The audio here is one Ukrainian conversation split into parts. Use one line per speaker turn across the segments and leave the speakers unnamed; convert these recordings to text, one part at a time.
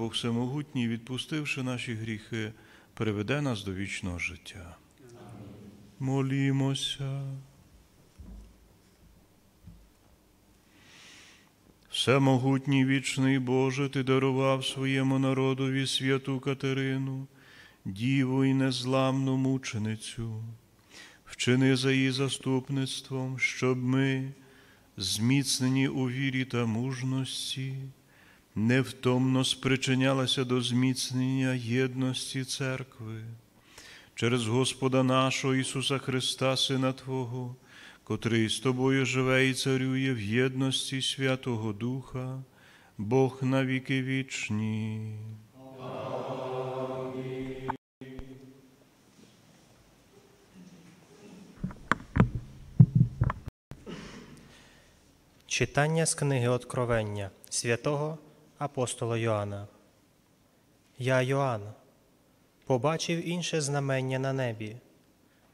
Бог Всемогутній, відпустивши наші гріхи, приведе нас до вічного життя. Молімося. Всемогутній вічний Боже, Ти дарував своєму народові святу Катерину, діву і незламну мученицю. Вчини за її заступництвом, щоб ми, зміцнені у вірі та мужності, невтомно спричинялися до зміцнення єдності церкви через Господа нашого Ісуса Христа, Сина Твого, котрий з тобою живе і царює в єдності Святого Духа, Бог на віки вічні.
Читання з книги Откровення святого апостола Йоанна. Я, Йоанн, побачив інше знамення на небі,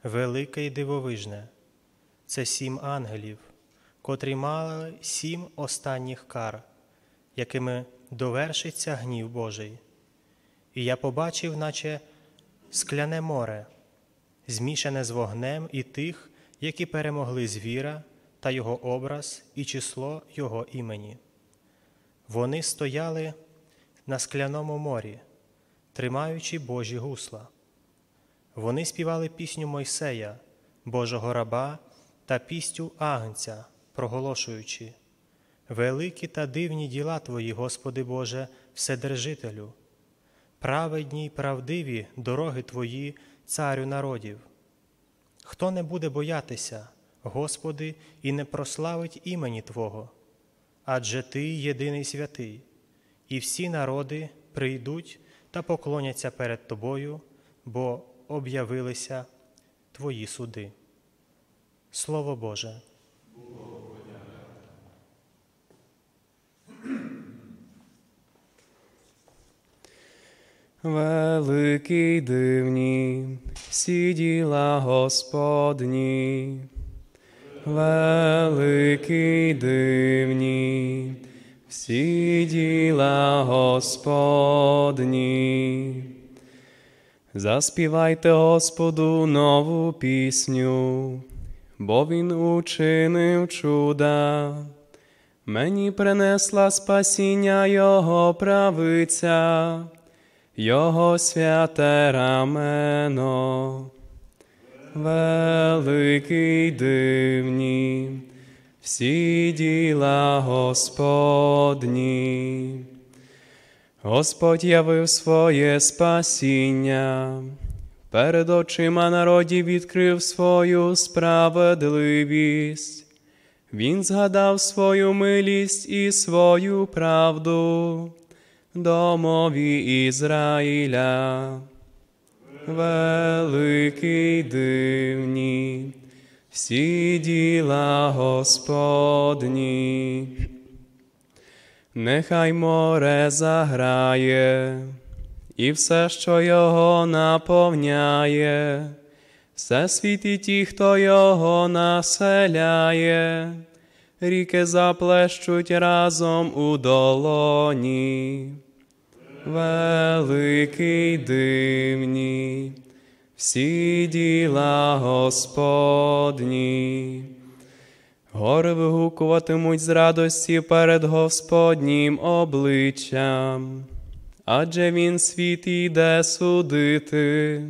велике й дивовижне. Це сім ангелів, котрі мали сім останніх кар, якими довершиться гнів Божий. І я побачив, наче скляне море, змішане з вогнем і тих, які перемогли звіра та його образ і число Його імені. Вони стояли на скляному морі, тримаючи Божі гусла. Вони співали пісню Мойсея, Божого раба та пісню Агнця, проголошуючи Великі та дивні діла Твої, Господи Боже, Вседержителю, праведні й правдиві дороги Твої, Царю народів. Хто не буде боятися, Господи, і не прославить імені Твого, адже Ти єдиний святий, і всі народи прийдуть та поклоняться перед Тобою, бо об'явилися Твої суди. Слово Боже.
Великі й дивні всі діла Господні, великі дивні всі діла Господні. Заспівайте Господу нову пісню, бо Він учинив чуда. Мені принесла спасіння Його правиця. Його святе рамено, великий дивні, всі діла Господні. Господь явив своє спасіння, перед очима народів відкрив свою справедливість. Він згадав свою милість і свою правду домові Ізраїля, великий дивні, всі діла Господні, нехай море заграє, і все, що його наповняє, все світ і ті, хто його населяє. Ріки заплещуть разом у долоні великий дивні, всі діла Господні, гори вигукуватимуть з радості перед Господнім обличчям, адже Він світ іде судити,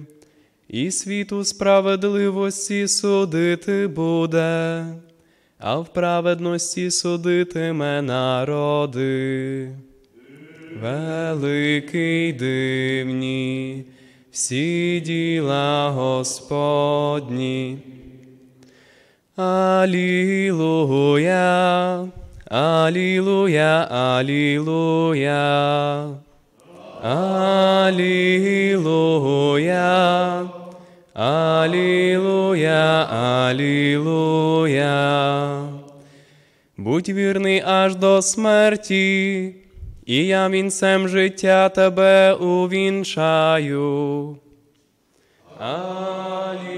і світу справедливості судити буде, а в праведності судитиме народи великий дивні, всі діла Господні. Алілуя, Алілуя, Алілуя, Алілуя, Алілуя, Алілуя. Будь вірний аж до смерті, і я вінцем життя тебе увінчаю. Алілуя.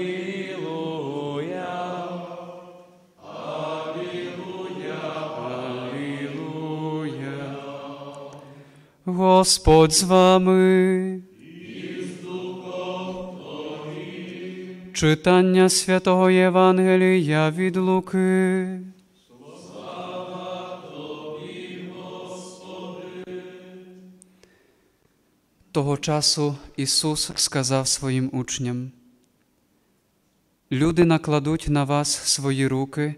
Алілуя. Алілуя.
Господь з вами. Читання святого Євангелія від Луки. Того часу Ісус сказав своїм учням: Люди накладуть на вас свої руки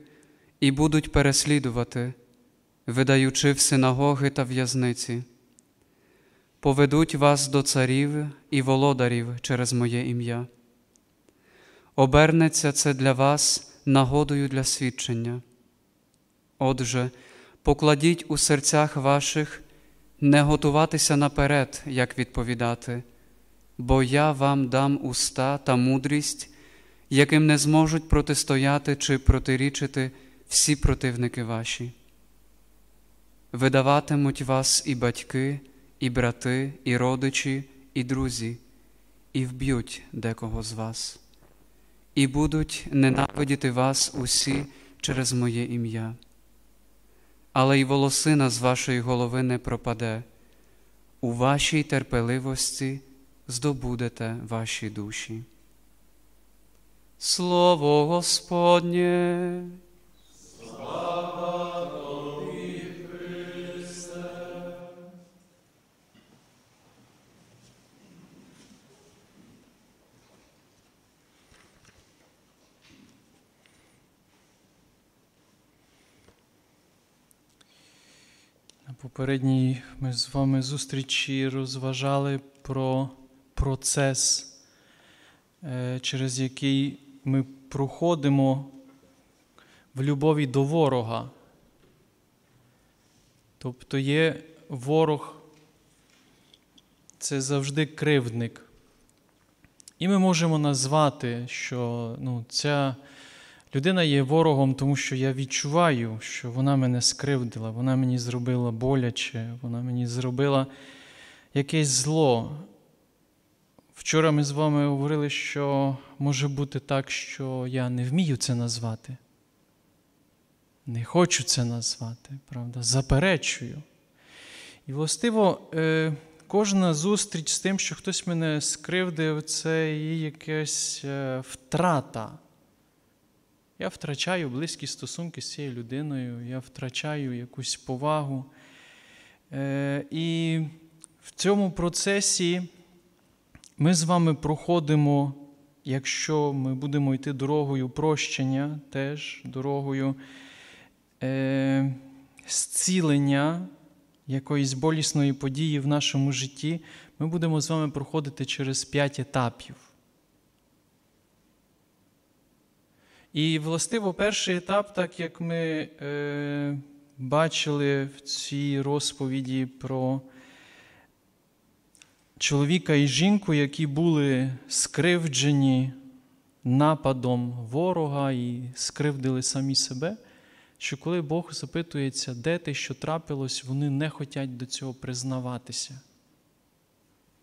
і будуть переслідувати, видаючи в синагоги та в'язниці. Поведуть вас до царів і володарів через моє ім'я. Обернеться це для вас нагодою для свідчення. Отже, покладіть у серцях ваших не готуватися наперед, як відповідати, бо я вам дам уста та мудрість, яким не зможуть протистояти чи протирічити всі противники ваші. Видаватимуть вас і батьки, і брати, і родичі, і друзі, і вб'ють декого з вас, і будуть ненавидіти вас усі через моє ім'я але й волосина з вашої голови не пропаде. У вашій терпеливості здобудете ваші душі. Слово Господнє.
Попередній ми з вами зустрічі розважали про процес, е, через який ми проходимо в любові до ворога. Тобто є ворог, це завжди кривдник. І ми можемо назвати, що ну, ця Людина є ворогом, тому що я відчуваю, що вона мене скривдила, вона мені зробила боляче, вона мені зробила якесь зло. Вчора ми з вами говорили, що може бути так, що я не вмію це назвати. Не хочу це назвати, правда, заперечую. І властиво, е, кожна зустріч з тим, що хтось мене скривдив, це є якась е, втрата. Я втрачаю близькі стосунки з цією людиною, я втрачаю якусь повагу. Е, І в цьому процесі ми з вами проходимо, якщо ми будемо йти дорогою прощення, теж дорогою е, зцілення якоїсь болісної події в нашому житті, ми будемо з вами проходити через п'ять етапів. І, властиво, перший етап, так як ми е, бачили в цій розповіді про чоловіка і жінку, які були скривджені нападом ворога і скривдили самі себе, що коли Бог запитується, де те, що трапилось, вони не хочуть до цього признаватися.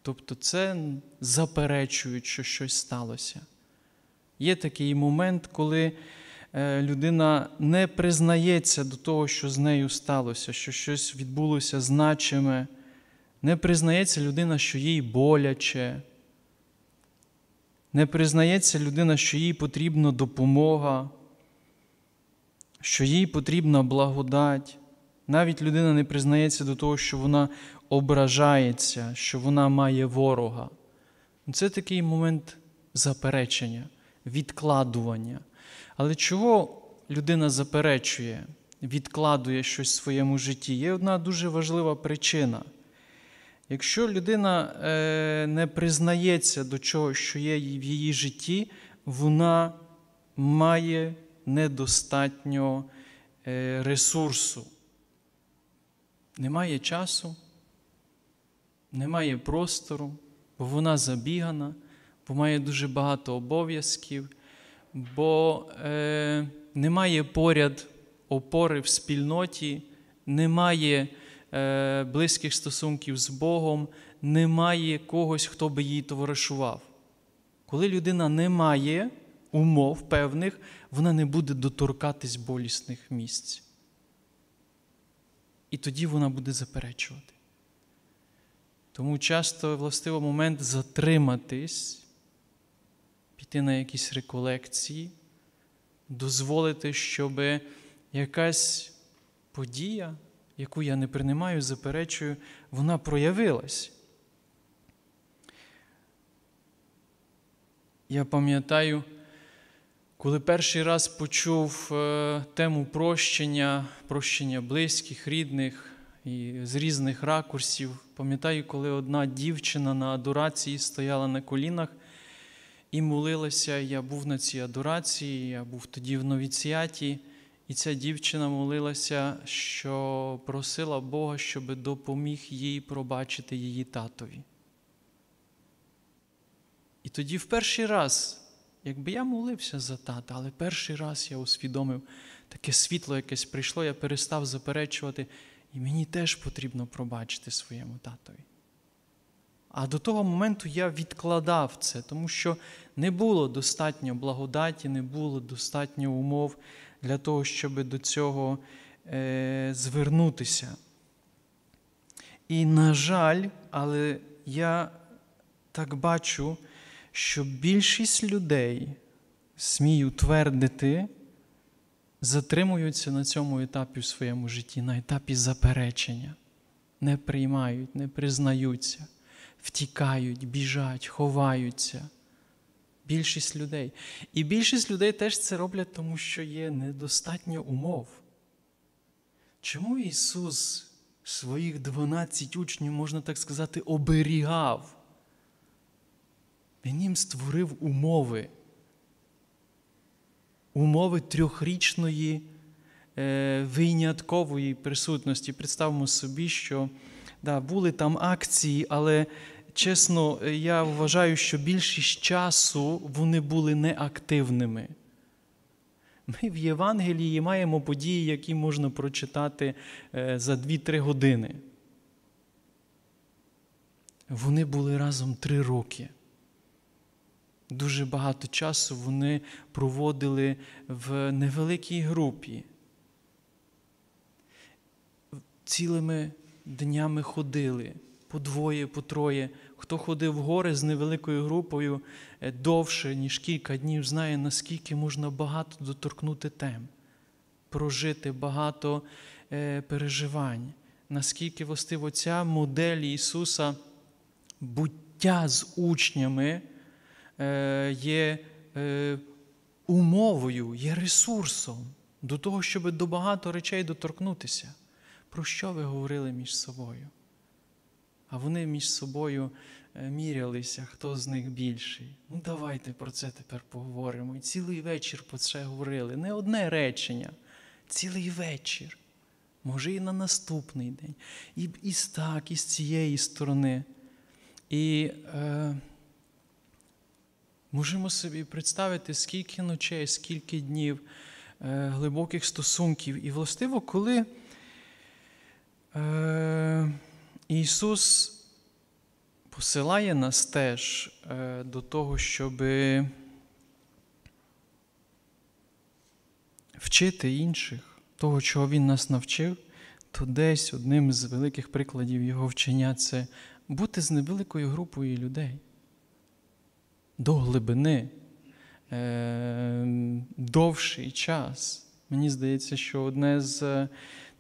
Тобто це заперечують, що щось сталося. Є такий момент, коли е, людина не признається до того, що з нею сталося, що щось відбулося значиме, не признається людина, що їй боляче, не признається людина, що їй потрібна допомога, що їй потрібна благодать. Навіть людина не признається до того, що вона ображається, що вона має ворога. Це такий момент заперечення відкладування. Але чого людина заперечує, відкладує щось в своєму житті? Є одна дуже важлива причина. Якщо людина е, не признається до чого, що є в її житті, вона має недостатньо е, ресурсу. Немає часу, немає простору, бо вона забігана бо має дуже багато обов'язків, бо е, немає поряд опори в спільноті, немає е, близьких стосунків з Богом, немає когось, хто би їй товаришував. Коли людина не має умов певних, вона не буде доторкатись болісних місць. І тоді вона буде заперечувати. Тому часто властиво момент затриматись, піти на якісь реколекції, дозволити, щоб якась подія, яку я не приймаю, заперечую, вона проявилась. Я пам'ятаю, коли перший раз почув е, тему прощення, прощення близьких, рідних і з різних ракурсів, пам'ятаю, коли одна дівчина на адорації стояла на колінах і молилася. Я був на цій адорації, я був тоді в новіціаті, і ця дівчина молилася, що просила Бога, щоб допоміг їй пробачити її татові. І тоді в перший раз, якби я молився за тата, але перший раз я усвідомив, таке світло якесь прийшло, я перестав заперечувати, і мені теж потрібно пробачити своєму татові. А до того моменту я відкладав це, тому що не було достатньо благодаті, не було достатньо умов для того, щоб до цього е, звернутися. І, на жаль, але я так бачу, що більшість людей, смію твердити, затримуються на цьому етапі в своєму житті, на етапі заперечення, не приймають, не признаються, втікають, біжать, ховаються. Більшість людей. І більшість людей теж це роблять, тому що є недостатньо умов. Чому Ісус своїх 12 учнів, можна так сказати, оберігав? Він їм створив умови. Умови трьохрічної е, виняткової присутності. Представимо собі, що да, були там акції, але чесно, я вважаю, що більшість часу вони були неактивними. Ми в Євангелії маємо події, які можна прочитати е, за 2-3 години. Вони були разом три роки. Дуже багато часу вони проводили в невеликій групі. Цілими днями ходили по двоє, по троє. Хто ходив в гори з невеликою групою е, довше, ніж кілька днів, знає, наскільки можна багато доторкнути тем, прожити багато е, переживань, наскільки властиво ця модель Ісуса буття з учнями е, є умовою, є ресурсом до того, щоб до багато речей доторкнутися. Про що ви говорили між собою? А вони між собою е, мірялися, хто з них більший. Ну, давайте про це тепер поговоримо. І цілий вечір про це говорили. Не одне речення, цілий вечір. Може, і на наступний день. І, і так, і з цієї сторони. І е, можемо собі представити, скільки ночей, скільки днів е, глибоких стосунків. І властиво, коли е, Ісус посилає нас теж е, до того, щоб вчити інших, того, чого Він нас навчив, то десь одним з великих прикладів Його вчення це бути з невеликою групою людей. До глибини, е, довший час. Мені здається, що одне з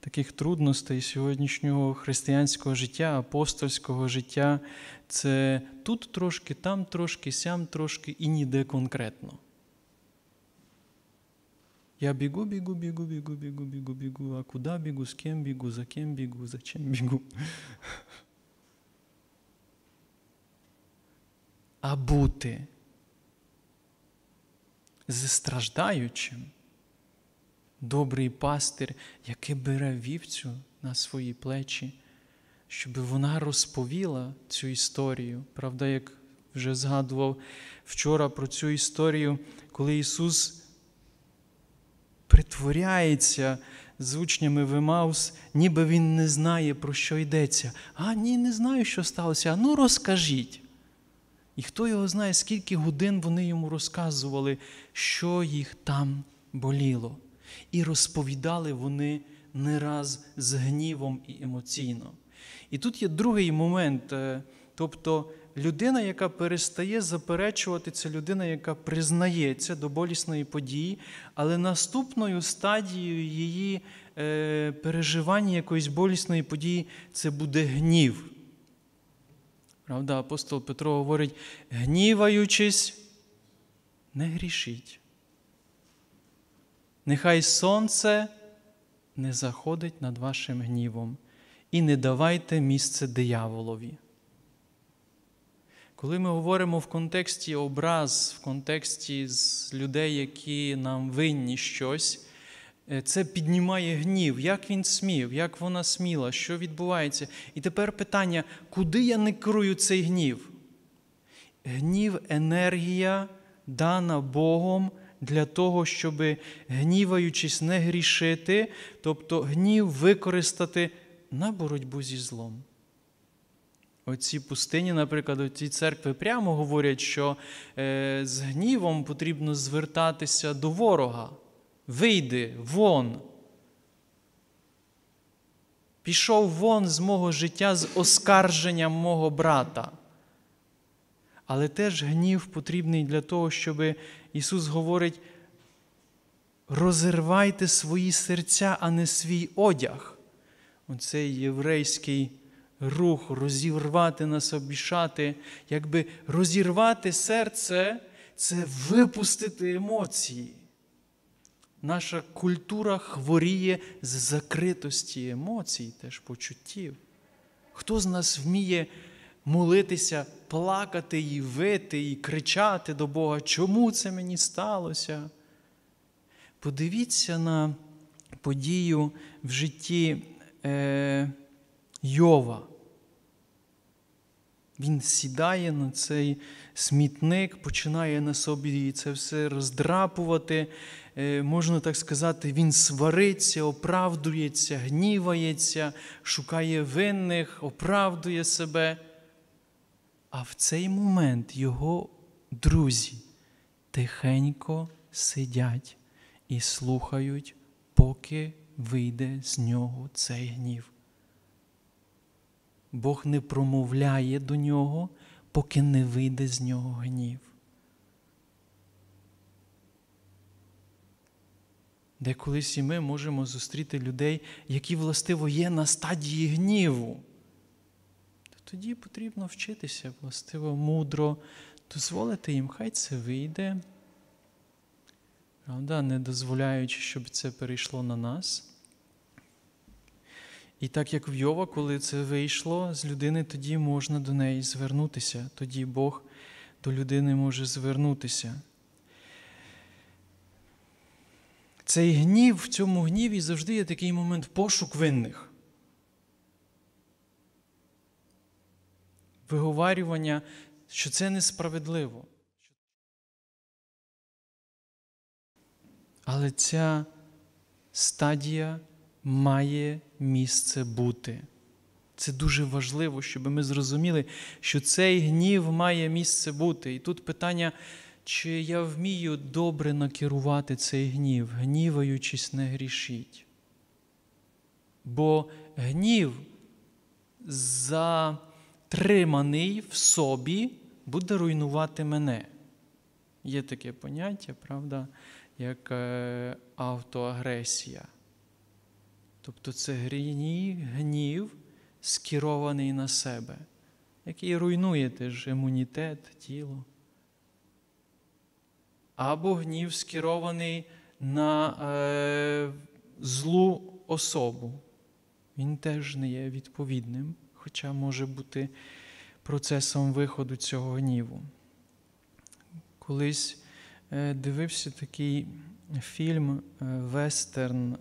таких трудностей сьогоднішнього християнського життя, апостольського життя. Це тут трошки, там трошки, сям трошки і ніде конкретно. Я бігу, бігу, бігу, бігу, бігу, бігу, бігу, а куди бігу, з ким бігу, за ким бігу, за чим бігу. А бути застраждаючим добрий пастир, який бере вівцю на свої плечі, щоб вона розповіла цю історію. Правда, як вже згадував вчора про цю історію, коли Ісус притворяється з учнями в Емаус, ніби Він не знає, про що йдеться. А ні, не знаю, що сталося. А ну розкажіть. І хто його знає, скільки годин вони йому розказували, що їх там боліло. І розповідали вони не раз з гнівом і емоційно. І тут є другий момент. е, Тобто людина, яка перестає заперечувати, це людина, яка признається до болісної події, але наступною стадією її е, переживання якоїсь болісної події це буде гнів. Правда, апостол Петро говорить: гніваючись, не грішіть. Нехай сонце не заходить над вашим гнівом, і не давайте місце дияволові. Коли ми говоримо в контексті образ, в контексті з людей, які нам винні щось, е, це піднімає гнів. Як він смів, як вона сміла, що відбувається? І тепер питання: куди я не керую цей гнів? Гнів енергія дана Богом для того, щоб, гніваючись, не грішити, тобто гнів використати на боротьбу зі злом. Оці пустині, наприклад, оці церкви прямо говорять, що е, з гнівом потрібно звертатися до ворога. Вийди вон. Пішов вон з мого життя з оскарженням мого брата. Але теж гнів потрібний для того, щоб Ісус говорить: розірвайте свої серця, а не свій одяг. Оцей єврейський рух розірвати нас, обішати, якби розірвати серце це випустити емоції. Наша культура хворіє з закритості емоцій, теж почуттів. Хто з нас вміє молитися, плакати і вити, і кричати до Бога, чому це мені сталося? Подивіться на подію в житті е, Йова. Він сідає на цей смітник, починає на собі це все роздрапувати. Е, можна так сказати, він свариться, оправдується, гнівається, шукає винних, оправдує себе. А в цей момент його друзі тихенько сидять і слухають, поки вийде з нього цей гнів. Бог не промовляє до нього, поки не вийде з нього гнів. Де колись і ми можемо зустріти людей, які властиво є на стадії гніву. То тоді потрібно вчитися властиво мудро, дозволити їм, хай це вийде, правда, не дозволяючи, щоб це перейшло на нас. І так як в Йова, коли це вийшло з людини, тоді можна до неї звернутися, тоді Бог до людини може звернутися. Цей гнів, в цьому гніві завжди є такий момент пошук винних. Виговарювання, що це несправедливо. Але ця стадія має місце бути. Це дуже важливо, щоб ми зрозуміли, що цей гнів має місце бути. І тут питання, чи я вмію добре накерувати цей гнів, гніваючись, не грішіть. Бо гнів затриманий в собі буде руйнувати мене. Є таке поняття, правда, як е, автоагресія. Тобто це гнів, скерований на себе, який руйнує теж імунітет, тіло. Або гнів скерований на е, злу особу. Він теж не є відповідним, хоча може бути процесом виходу цього гніву. Колись е, дивився такий фільм е, Вестерн.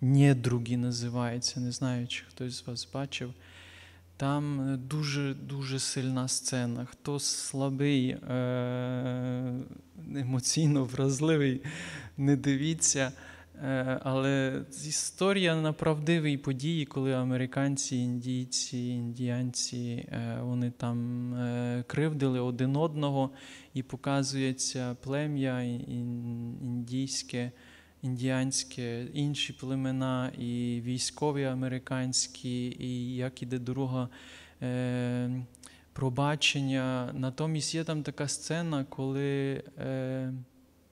Недругі називається, не знаю, чи хтось з вас бачив. Там дуже-дуже сильна сцена. Хто слабий, емоційно вразливий, не дивіться. Але історія на правдивій події, коли американці, індійці, індіянці, вони там кривдили один одного і показується плем'я індійське індіанське, інші племена, і військові американські, і як іде дорога е, пробачення. Натомість є там така сцена, коли е,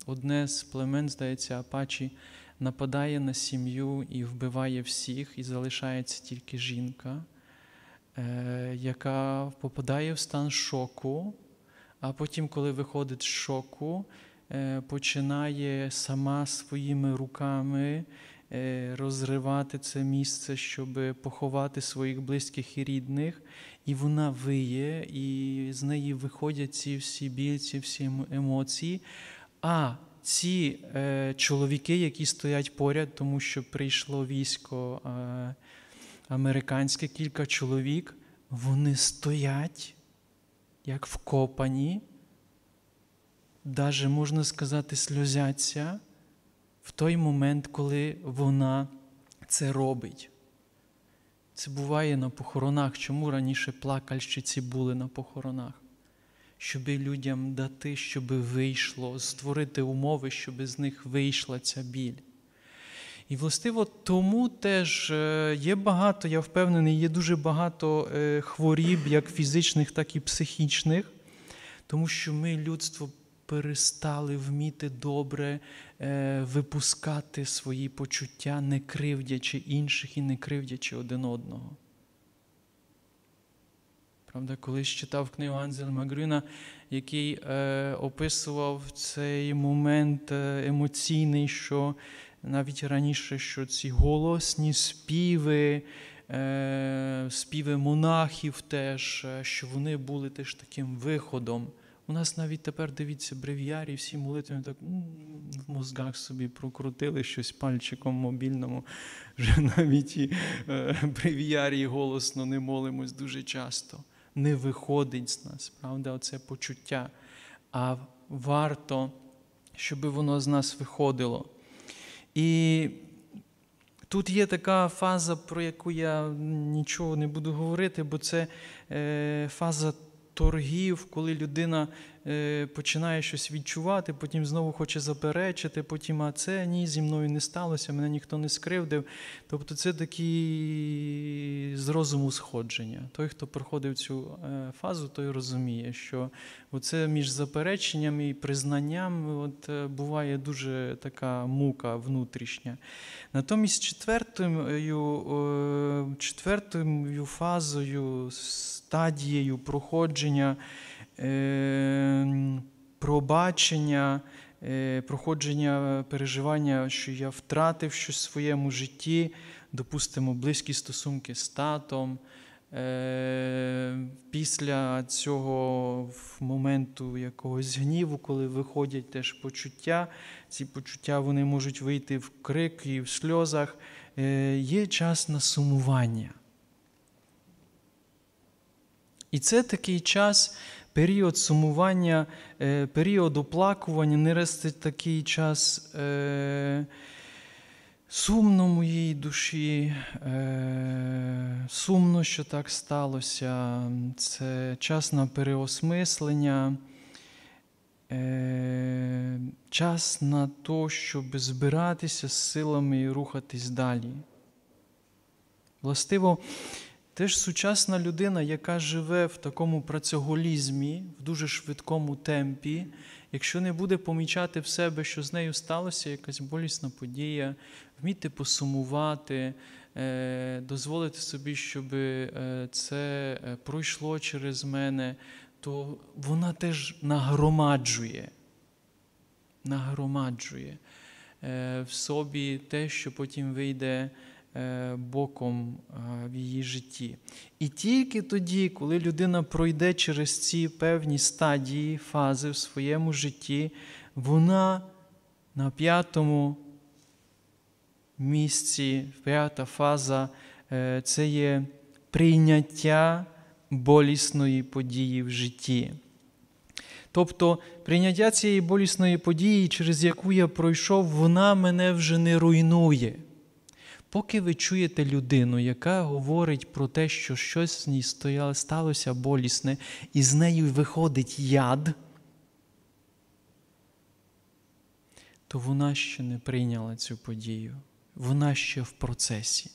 одне з племен, здається, Апачі, нападає на сім'ю і вбиває всіх, і залишається тільки жінка, е, яка попадає в стан шоку, а потім, коли виходить з шоку, е, починає сама своїми руками е, розривати це місце, щоб поховати своїх близьких і рідних. І вона виє, і з неї виходять ці всі біль, ці всі емоції. А ці е, чоловіки, які стоять поряд, тому що прийшло військо е, американське, кілька чоловік, вони стоять як вкопані, даже можна сказати, сльозяться в той момент, коли вона це робить. Це буває на похоронах. Чому раніше плакальщиці були на похоронах? Щоб людям дати, щоб вийшло, створити умови, щоб з них вийшла ця біль. І, властиво, тому теж е, є багато, я впевнений, є дуже багато е, хворіб, як фізичних, так і психічних, тому що ми, людство, перестали вміти добре е, випускати свої почуття, не кривдячи інших і не кривдячи один одного. Правда, колись читав книгу Анзельма Грюна, який е, описував цей момент е, емоційний, що навіть раніше, що ці голосні співи, е, співи монахів теж, е, що вони були теж таким виходом. У нас навіть тепер дивіться брев'ярі, всі молитви так в мозгах собі прокрутили щось пальчиком мобільному. Вже навіть і е, брев'ярі голосно не молимось дуже часто. Не виходить з нас, правда, оце почуття. А варто, щоб воно з нас виходило. І тут є така фаза, про яку я нічого не буду говорити, бо це е, фаза торгів, коли людина починає щось відчувати, потім знову хоче заперечити, потім, а це ні, зі мною не сталося, мене ніхто не скривдив. Тобто це такі з розуму сходження. Той, хто проходив цю е, фазу, той розуміє, що оце між запереченням і признанням от, е, буває дуже така мука внутрішня. Натомість четвертою, е, четвертою фазою, стадією проходження, е, пробачення, е, проходження переживання, що я втратив щось в своєму житті, допустимо, близькі стосунки з татом. Е, Після цього моменту якогось гніву, коли виходять теж почуття, ці почуття вони можуть вийти в крик і в сльозах. Е, Є час на сумування. І це такий час, період сумування, е, період оплакування, не раз такий час е, сумно моїй душі, е, сумно, що так сталося. Це час на переосмислення, час на те, щоб збиратися з силами і рухатись далі. Властиво, Теж сучасна людина, яка живе в такому працеголізмі, в дуже швидкому темпі, якщо не буде помічати в себе, що з нею сталося якась болісна подія, вміти посумувати, е, дозволити собі, щоб е, це е, пройшло через мене, то вона теж нагромаджує, нагромаджує в собі те, що потім вийде боком е, в її житті. І тільки тоді, коли людина пройде через ці певні стадії, фази в своєму житті, вона на п'ятому місці, п'ята фаза е, це є прийняття болісної події в житті. Тобто прийняття цієї болісної події, через яку я пройшов, вона мене вже не руйнує. Поки ви чуєте людину, яка говорить про те, що щось з ній стояло, сталося болісне, і з нею виходить яд, то вона ще не прийняла цю подію. Вона ще в процесі.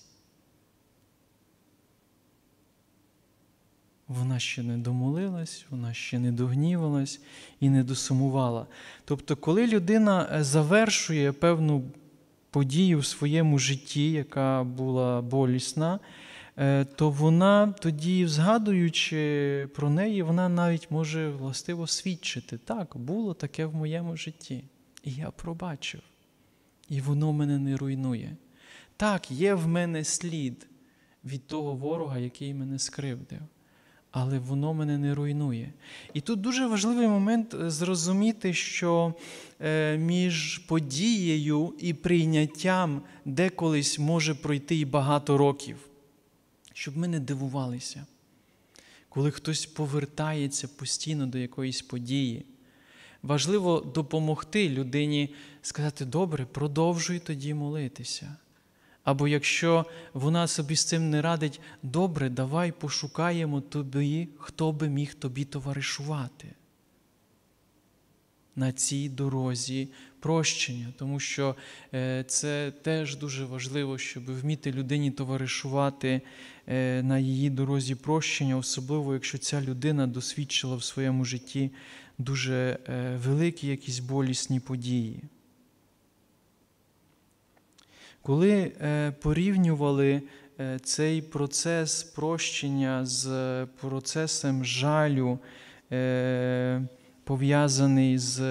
Вона ще не домолилась, вона ще не догнівалась і не досумувала. Тобто, коли людина е, завершує певну подію в своєму житті, яка була болісна, е, то вона тоді, згадуючи про неї, вона навіть може властиво свідчити. Так, було таке в моєму житті. І я пробачив. І воно мене не руйнує. Так, є в мене слід від того ворога, який мене скривдив. Але воно мене не руйнує. І тут дуже важливий момент е, зрозуміти, що е, між подією і прийняттям деколись може пройти і багато років, щоб ми не дивувалися. Коли хтось повертається постійно до якоїсь події, важливо допомогти людині сказати: добре, продовжуй тоді молитися. Або якщо вона собі з цим не радить, добре, давай пошукаємо тобі, хто би міг тобі товаришувати на цій дорозі прощення, тому що е, це теж дуже важливо, щоб вміти людині товаришувати е, на її дорозі прощення, особливо якщо ця людина досвідчила в своєму житті дуже е, великі якісь болісні події. Коли е, порівнювали е, цей процес прощення з процесом жалю, е, пов'язаний з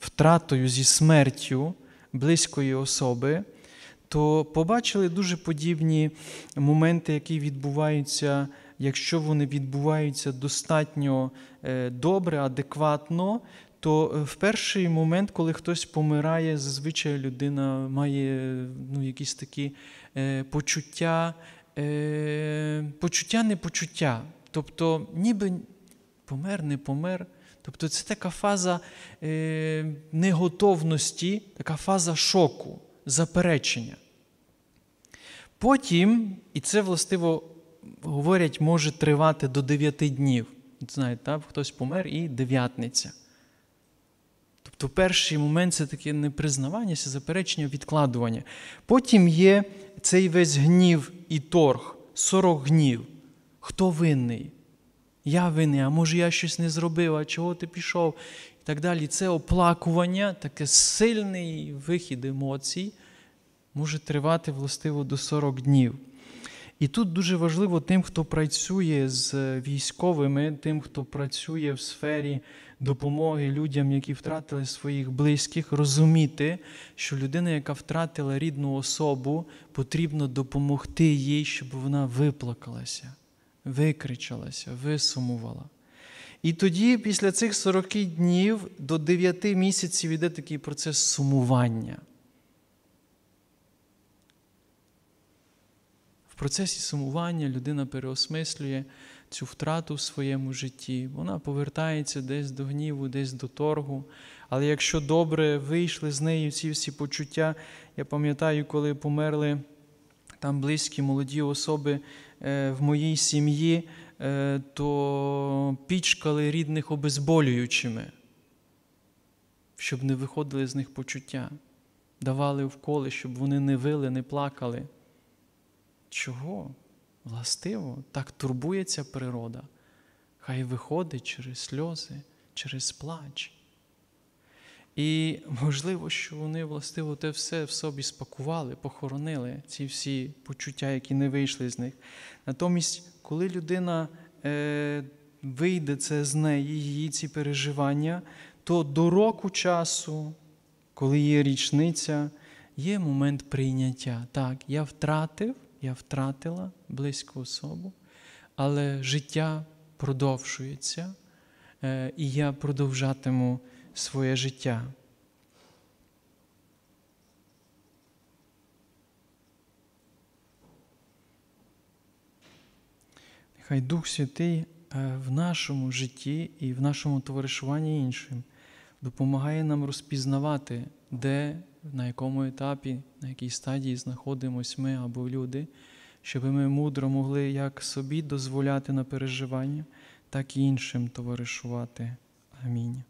втратою, зі смертю близької особи, то побачили дуже подібні моменти, які відбуваються, якщо вони відбуваються достатньо е, добре, адекватно, то е, в перший момент, коли хтось помирає, зазвичай людина має ну, якісь такі е, почуття, е, почуття непочуття. Тобто, ніби помер, не помер. Тобто це така фаза е, неготовності, така фаза шоку, заперечення. Потім, і це властиво говорять, може тривати до 9 днів. Знаєте, так? хтось помер і дев'ятниця. Тобто перший момент це таке непризнавання, це заперечення, відкладування. Потім є цей весь гнів і торг, 40 гнів. Хто винний? Я винний, а може я щось не зробив, а чого ти пішов? І так далі. Це оплакування, таке сильний вихід емоцій, може тривати властиво до 40 днів. І тут дуже важливо тим, хто працює з військовими, тим, хто працює в сфері допомоги людям, які втратили своїх близьких, розуміти, що людина, яка втратила рідну особу, потрібно допомогти їй, щоб вона виплакалася, викричалася, висумувала. І тоді, після цих 40 днів до 9 місяців йде такий процес сумування. В процесі сумування людина переосмислює цю втрату в своєму житті. Вона повертається десь до гніву, десь до торгу. Але якщо добре вийшли з нею ці всі почуття, я пам'ятаю, коли померли там близькі молоді особи е, в моїй сім'ї, е, то пічкали рідних обезболюючими, щоб не виходили з них почуття. Давали вколи, щоб вони не вили, не плакали. Чого? Властиво, так турбується природа. Хай виходить через сльози, через плач. І можливо, що вони властиво те все в собі спакували, похоронили ці всі почуття, які не вийшли з них. Натомість, коли людина е, вийде це з неї, її ці переживання, то до року часу, коли є річниця, є момент прийняття. Так, я втратив я втратила близьку особу, але життя продовжується, е, і я продовжатиму своє життя. Нехай Дух Святий е, в нашому житті і в нашому товаришуванні іншим допомагає нам розпізнавати, де на якому етапі, на якій стадії знаходимось ми або люди, щоб ми мудро могли як собі дозволяти на переживання, так і іншим товаришувати. Амінь.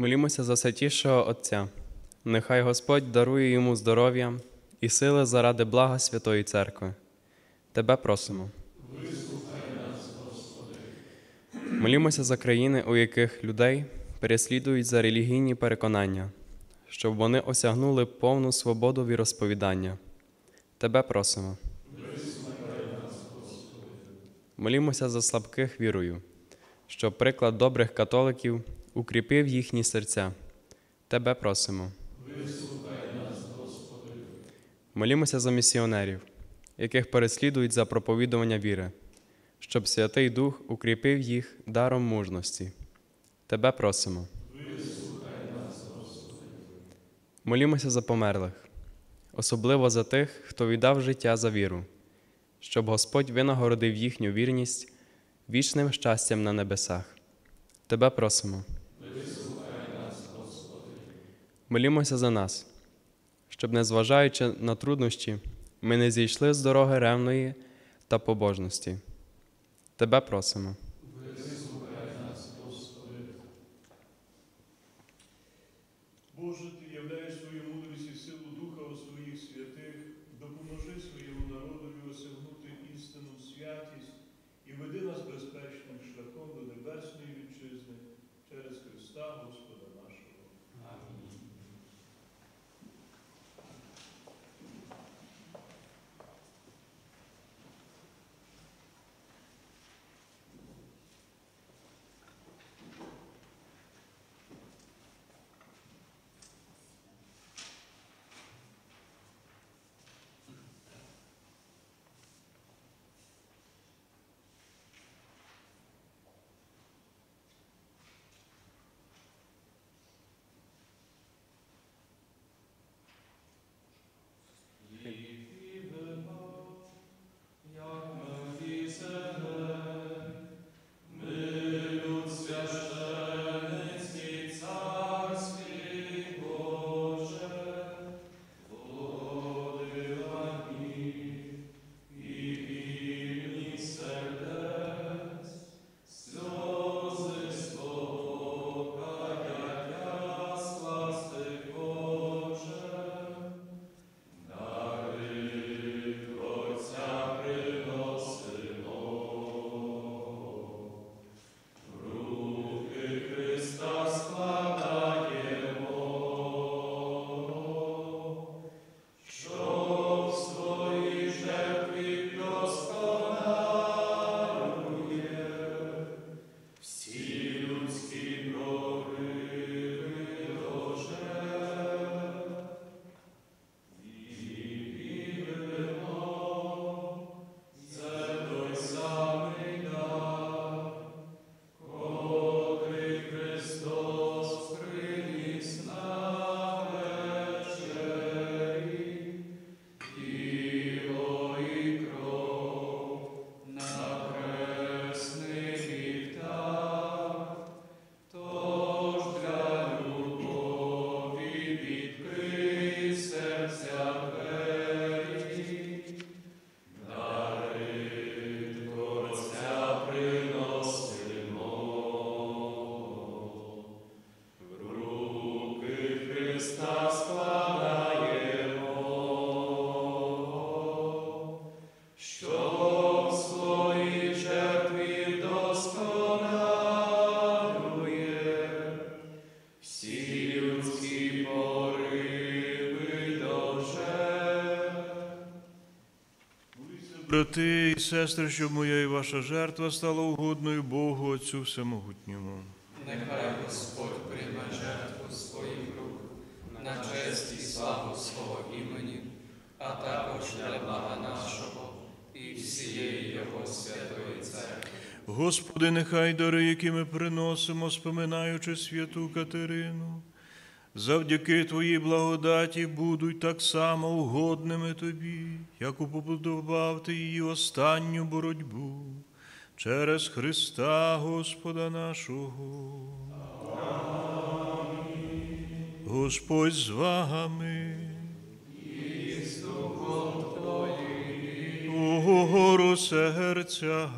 Молімося за святішого Отця. Нехай Господь дарує йому здоров'я і сили заради блага Святої Церкви. Тебе просимо. Молімося за країни, у яких людей переслідують за релігійні переконання, щоб вони осягнули повну свободу віросповідання. Тебе просимо. Молімося за слабких вірою, щоб приклад добрих католиків укріпив їхні серця. Тебе просимо. Молімося за місіонерів, яких переслідують за проповідування віри, щоб Святий Дух укріпив їх даром мужності. Тебе просимо. Молімося за померлих, особливо за тих, хто віддав життя за віру, щоб Господь винагородив їхню вірність вічним щастям на небесах. Тебе просимо. Молімося за нас, щоб, незважаючи на труднощі, ми не зійшли з дороги ревної та побожності. Тебе просимо.
Брати і сестри, щоб моя і ваша жертва стала угодною Богу Отцю Всемогутньому.
Нехай Господь прийме жертву своїх рук на честь і славу свого імені, а також для блага нашого і всієї Його святої церкви.
Господи, нехай дари, які ми приносимо, споминаючи святу Катерину, завдяки Твоїй благодаті будуть так само угодними Тобі, як уподобав Ти її останню боротьбу через Христа Господа нашого. Господь з вами. Твого гору серця.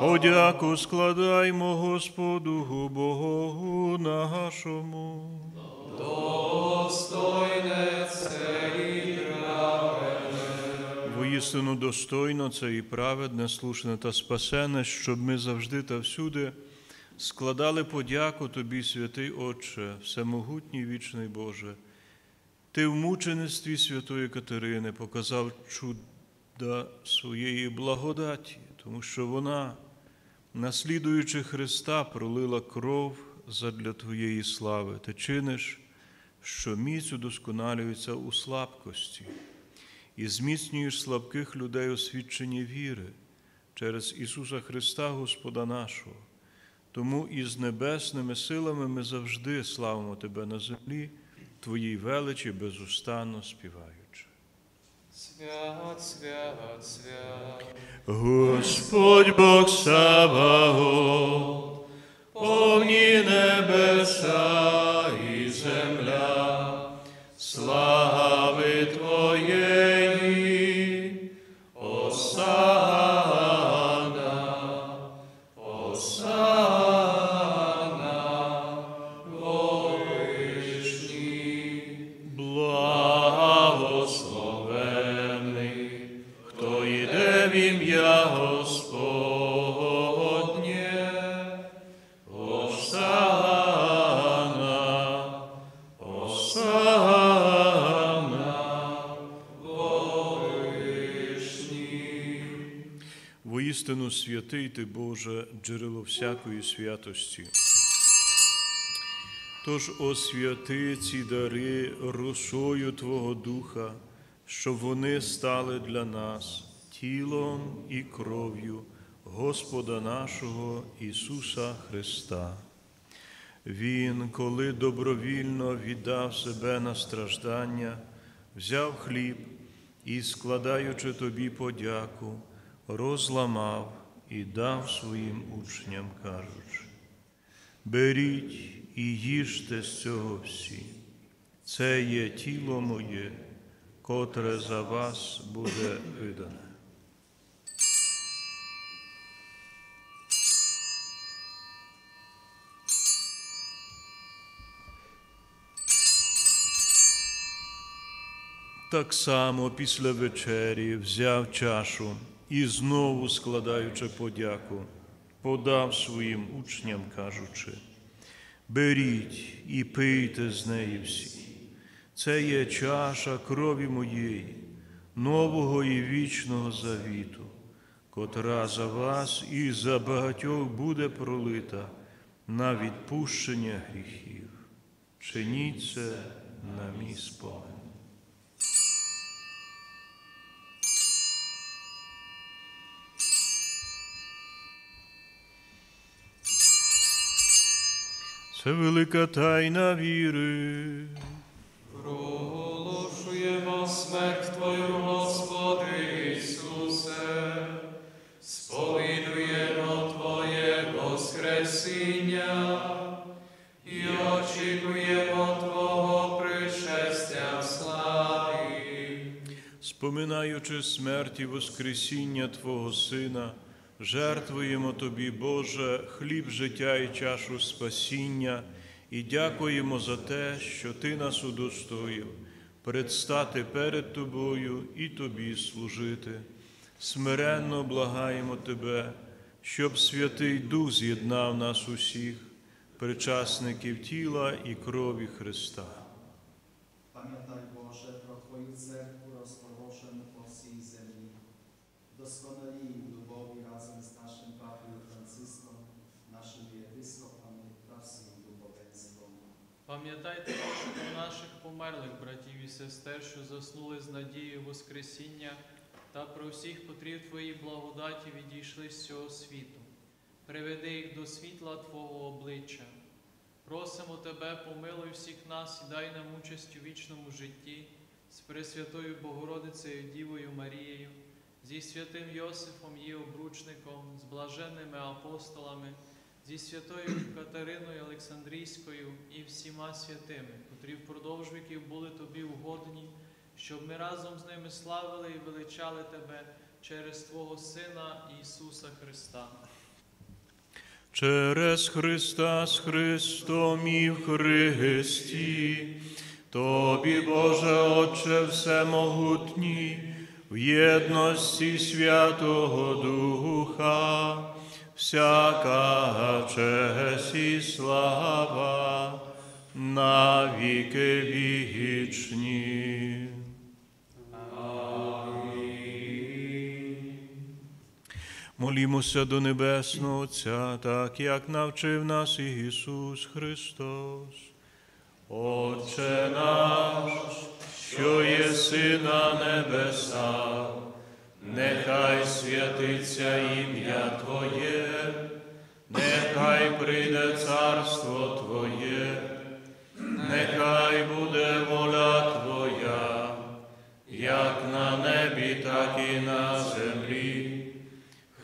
Подяку складаймо Господу Богу нашому. Воістину достойно це і праведне, слушне та спасене, щоб ми завжди та всюди складали подяку Тобі, святий Отче, всемогутній вічний Боже. Ти в мучеництві святої Катерини показав чуда своєї благодаті, тому що вона, наслідуючи Христа, пролила кров задля Твоєї слави. Ти чиниш, що міць удосконалюється у слабкості і зміцнюєш слабких людей у свідченні віри через Ісуса Христа, Господа нашого. Тому і з небесними силами ми завжди славимо Тебе на землі, Твоїй величі безустанно співаючи.
Свят, свят, свят.
Господь Бог Саваоф, повні небеса і земля, Святий ти, Боже, джерело всякої святості. Тож освяти ці дари росою Твого Духа, щоб вони стали для нас тілом і кров'ю Господа нашого Ісуса Христа. Він, коли добровільно віддав себе на страждання, взяв хліб і, складаючи тобі подяку, розламав і дав своїм учням, кажучи, беріть і їжте з цього всі. Це є тіло моє, котре за вас буде видане. Так само після вечері взяв чашу і знову, складаючи подяку, подав своїм учням, кажучи, беріть і пийте з неї всі. Це є чаша крові моєї, нового і вічного завіту, котра за вас і за багатьох буде пролита на відпущення гріхів. Чиніть це на мій спомин. Це велика тайна віри.
Проголошуємо смерть Твою, Господи Ісусе, сповідуємо Твоє Воскресіння і очікуємо Твого пришестя в славі.
Споминаючи смерть і Воскресіння Твого Сина, жертвуємо Тобі, Боже, хліб життя і чашу спасіння, і дякуємо за те, що Ти нас удостоїв предстати перед Тобою і Тобі служити. Смиренно благаємо Тебе, щоб Святий Дух з'єднав нас усіх, причасників тіла і крові Христа.
Пам'ятайте про наших померлих братів і сестер, що заснули з надією Воскресіння, та про всіх потріб Твоїй благодаті відійшли з цього світу. Приведи їх до світла Твого обличчя. Просимо Тебе, помилуй всіх нас і дай нам участь у вічному житті з Пресвятою Богородицею Дівою Марією, зі святим Йосифом її обручником, з блаженними апостолами, зі святою Катериною Олександрійською і всіма святими, котрі впродовж віків були тобі угодні, щоб ми разом з ними славили і величали тебе через Твого Сина Ісуса Христа.
Через Христа з Христом і в Христі, Тобі, Боже Отче Всемогутній, в єдності Святого Духа, всяка честь і слава на віки вічні. Молімося до Небесного Отця, так як навчив нас Ісус Христос. Отче наш, що єси на небесах, нехай святиться ім'я Твоє, нехай прийде царство Твоє, нехай буде воля Твоя, як на небі, так і на землі.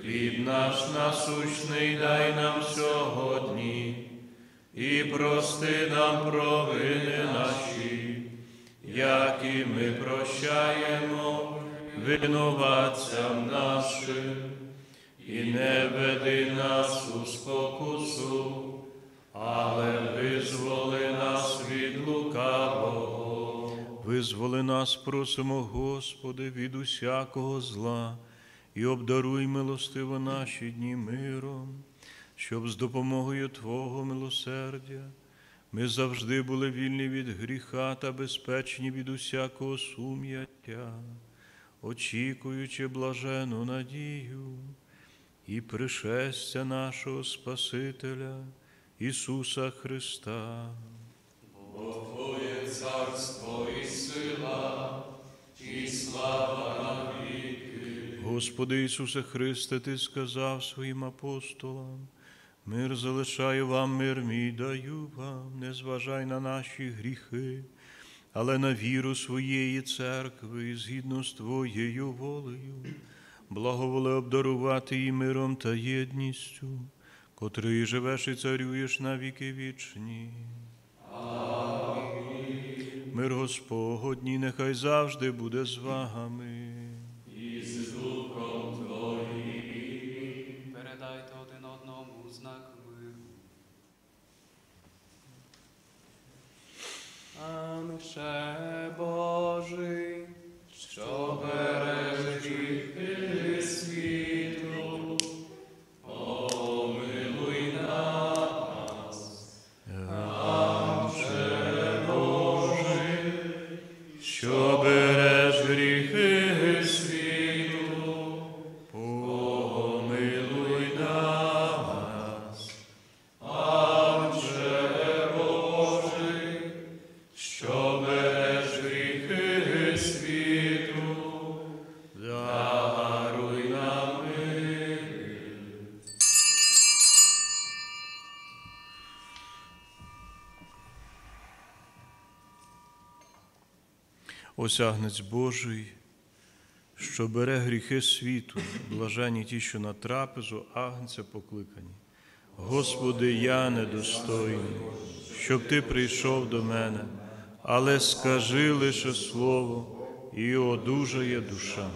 Хліб наш насущний дай нам сьогодні, і прости нам провини наші, як і ми прощаємо винуватцям нашим, і не веди нас у спокусу, але визволи нас від лукавого. Визволи нас, просимо, Господи, від усякого зла і обдаруй милостиво наші дні миром, щоб з допомогою Твого милосердя ми завжди були вільні від гріха та безпечні від усякого сум'яття, очікуючи блажену надію і пришестя нашого Спасителя Ісуса Христа. воє Царство і сила, і слава віки. Господи Ісусе Христе, Ти сказав своїм апостолам, мир залишаю вам, мир мій даю вам, не зважай на наші гріхи, але на віру своєї церкви, згідно з Твоєю волею, благоволи обдарувати її миром та єдністю, котрий живеш і царюєш на віки вічні. Мир Господній, нехай завжди буде з вами.
Передайте один одному знак миру. Анше Божий, що береш
Ось агнець Божий, що бере гріхи світу, блажені ті, що на трапезу агнця покликані. Господи, я недостойний, щоб Ти прийшов до мене, але скажи лише слово, і одужає душа.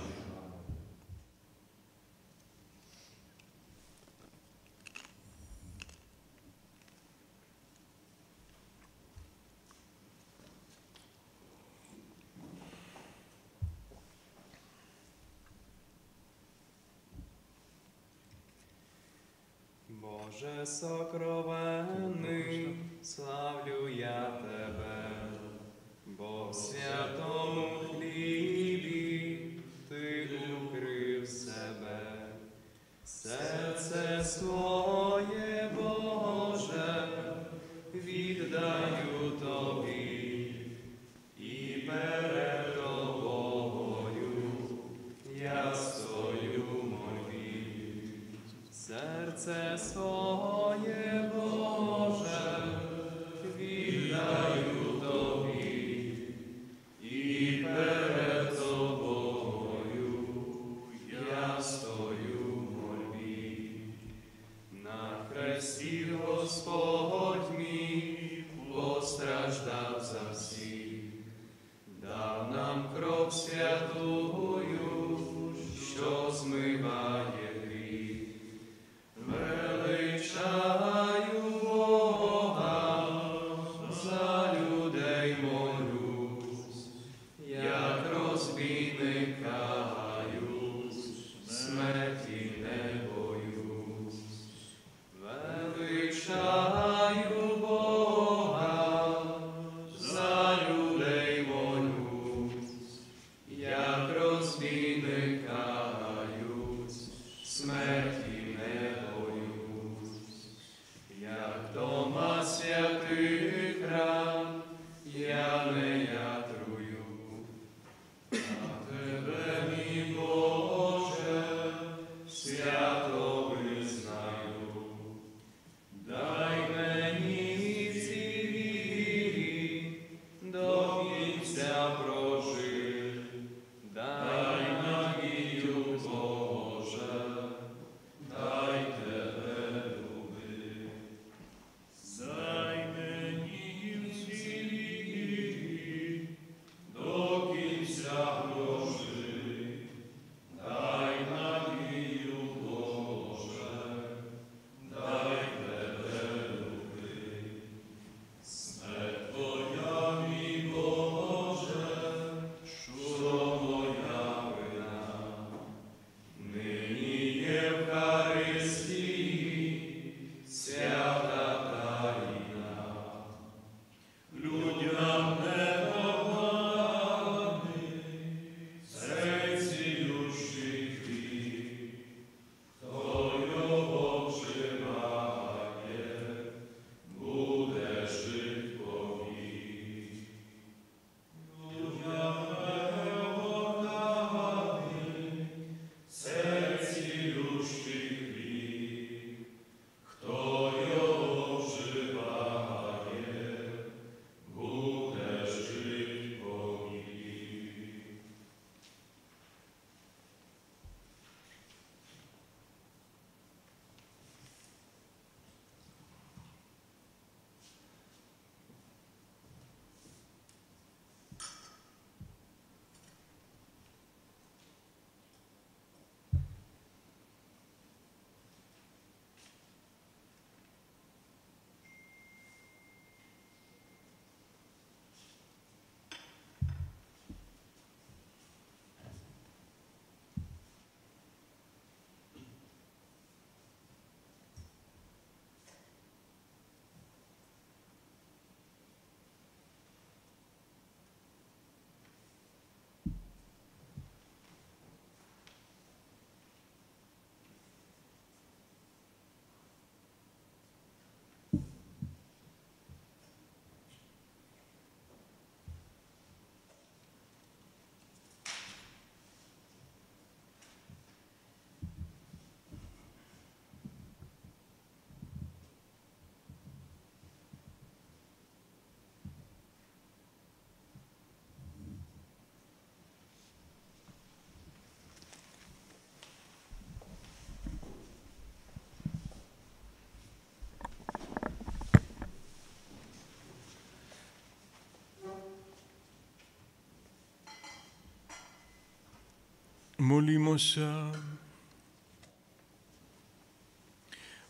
Молімося.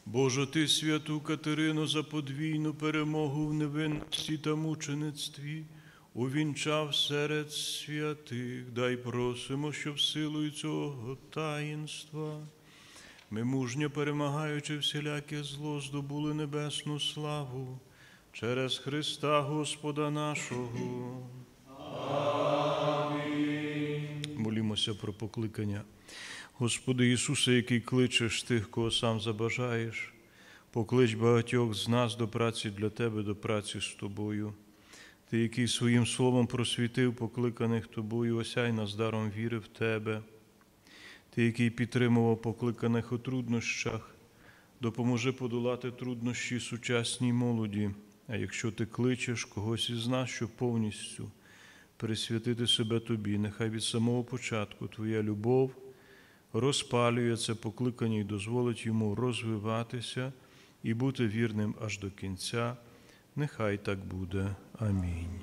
Боже, ти святу Катерину за подвійну перемогу в невинності та мучеництві увінчав серед святих, дай просимо, щоб силою цього таїнства ми мужньо перемагаючи всіляке зло, здобули небесну славу через Христа Господа нашого. Молімося про покликання. Господи Ісусе, який кличеш тих, кого сам забажаєш, поклич багатьох з нас до праці для Тебе, до праці з Тобою. Ти, який своїм словом просвітив покликаних Тобою, осяй нас даром віри в Тебе. Ти, який підтримував покликаних у труднощах, допоможи подолати труднощі сучасній молоді. А якщо ти кличеш когось із нас, щоб повністю присвятити себе Тобі, нехай від самого початку Твоя любов розпалюється, це покликання і дозволить йому розвиватися і бути вірним аж до кінця. Нехай так буде. Амінь.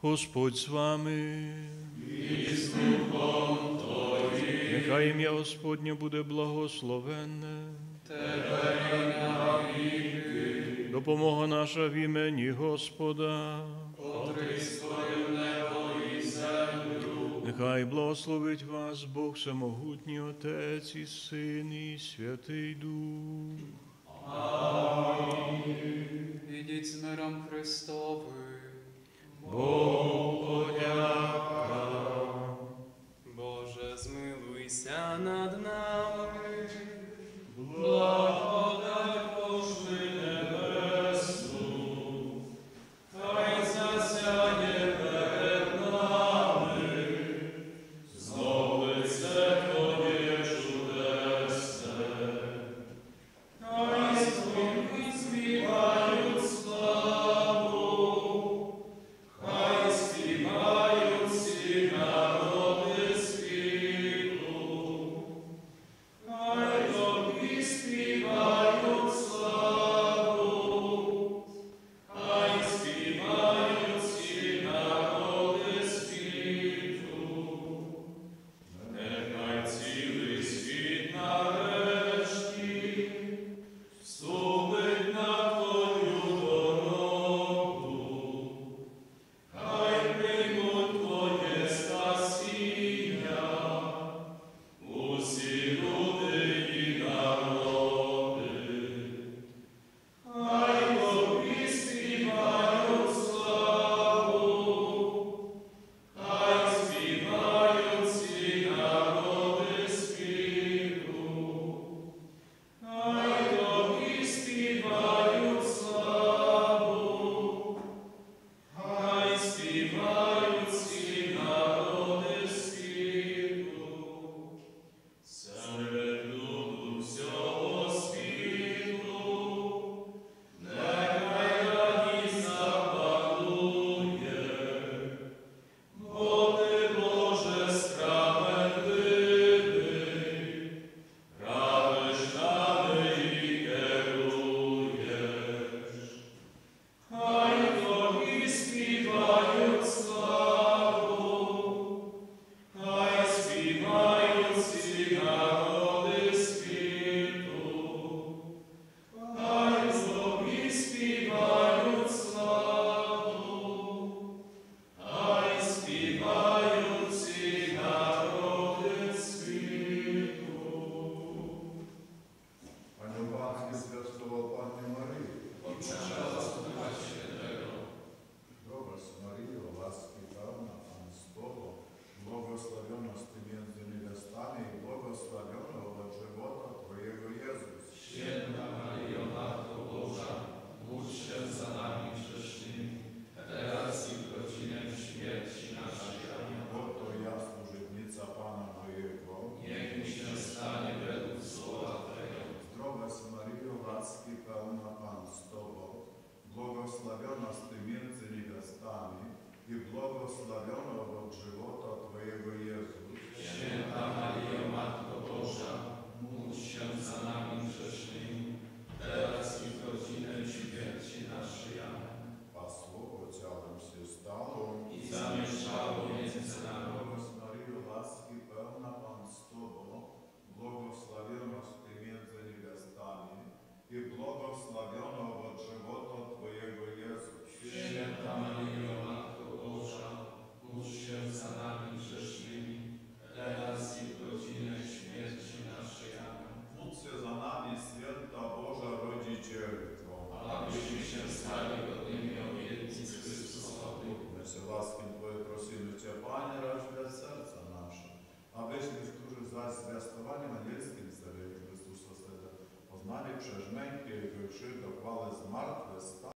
Господь з вами, і з Духом Твоїм. нехай ім'я Господнє буде благословенне тепер і. Допомога наша в імені Господа, котрий небо і землю. Нехай благословить вас, Бог Самогутній Отець і Син, і Святий Дух. Амінь.
Ідіть з миром Христовим. Богу подяка.
Боже, змилуйся над нами.
Lord.